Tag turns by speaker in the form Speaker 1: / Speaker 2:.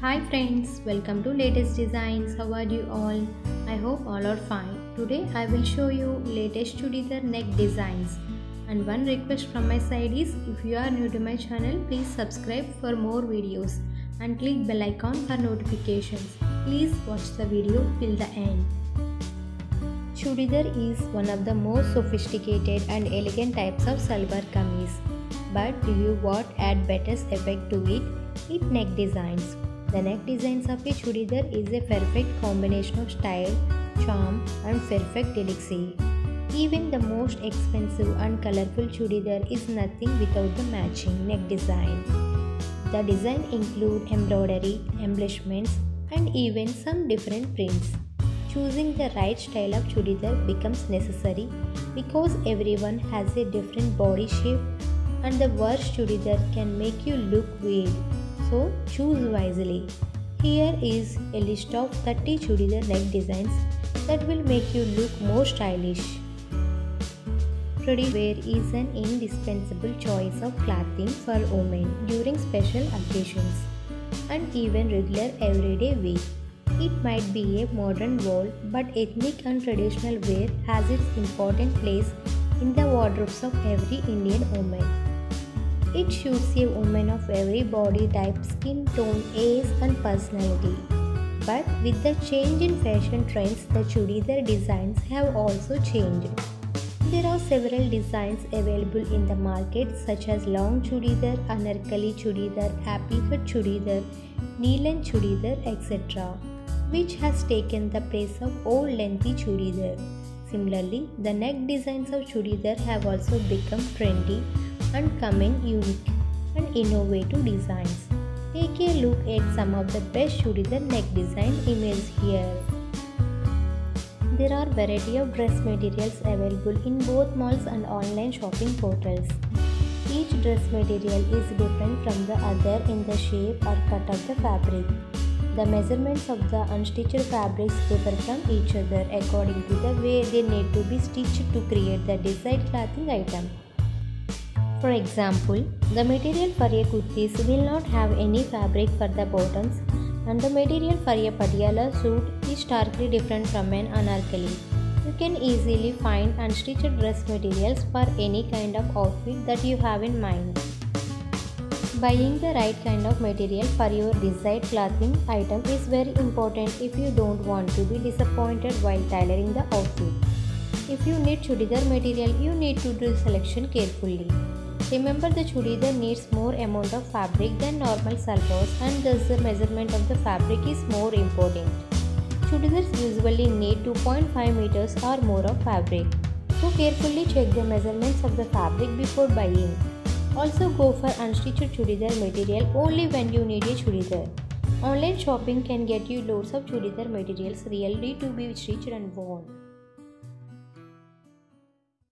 Speaker 1: Hi friends, welcome to latest designs. How are you all? I hope all are fine. Today I will show you latest chudidar neck designs. And one request from my side is if you are new to my channel, please subscribe for more videos and click bell icon for notifications. Please watch the video till the end. Chudidar is one of the most sophisticated and elegant types of salwar kameez. But do you what add better effect to it? It neck designs. The neck designs of a chudidar is a perfect combination of style, charm and perfect delicacy. Even the most expensive and colorful chudidar is nothing without the matching neck design. The design include embroidery, embellishments and even some different prints. Choosing the right style of chudidar becomes necessary because everyone has a different body shape and the worst chudidar can make you look weird so choose wisely. Here is a list of 30 chudidar neck designs that will make you look more stylish. Ready wear is an indispensable choice of clothing for women during special occasions and even regular everyday wear. It might be a modern wall, but ethnic and traditional wear has its important place in the wardrobes of every Indian woman. It suits a woman of every body type, skin tone, age, and personality. But with the change in fashion trends, the chudidar designs have also changed. There are several designs available in the market such as long chudidar, anarkali chudidar, appliqued chudidar, neelan chudidar, etc., which has taken the place of old lengthy chudidar. Similarly, the neck designs of chudidar have also become trendy and coming unique and innovative designs. Take a look at some of the best chudidar neck design images here. There are variety of dress materials available in both malls and online shopping portals. Each dress material is different from the other in the shape or cut of the fabric. The measurements of the unstitched fabrics differ from each other according to the way they need to be stitched to create the desired clothing item. For example, the material for a kurtis will not have any fabric for the bottoms and the material for a patiala suit is starkly different from an anarkali. You can easily find unstitched dress materials for any kind of outfit that you have in mind. Buying the right kind of material for your desired clothing item is very important if you don't want to be disappointed while tailoring the outfit. If you need chudidar material, you need to do selection carefully. Remember the chudidar needs more amount of fabric than normal salwars and thus the measurement of the fabric is more important. Chudidars usually need 2.5 meters or more of fabric. So carefully check the measurements of the fabric before buying. Also go for unstitched chudidar material only when you need a chudidar. Online shopping can get you loads of chudidar materials ready to be stitched and worn.